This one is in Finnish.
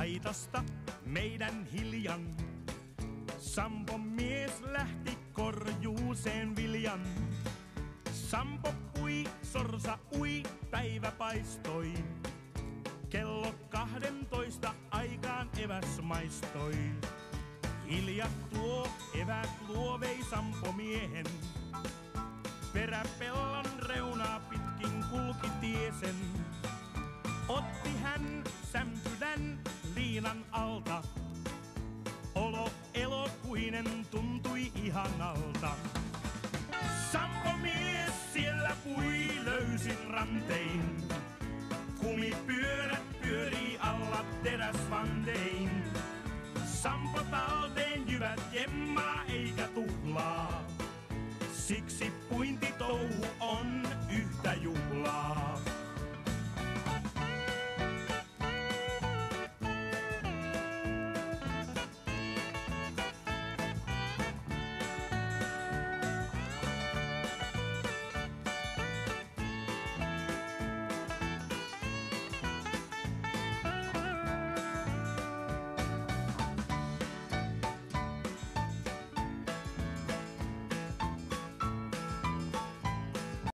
Aitasta meidän hiljan. Sampo mies lähti korjuuseen viljan. Sampo pui, sorsa ui, päivä paistoi. Kello kahdentoista aikaan eväs maistoi. Hilja tuo evät luo vei Sampo miehen. Peräpellon reunaa pitkin kulki tiesen. Otti hän sämpylän liinan alta. Olo elokuinen tuntui ihanalta. Sampo mies siellä pui löysin rantein. Kumipyörät pyörii alla teräsvantein. Sampo talteen jyvät jemmaa eikä tuhlaa. Siksi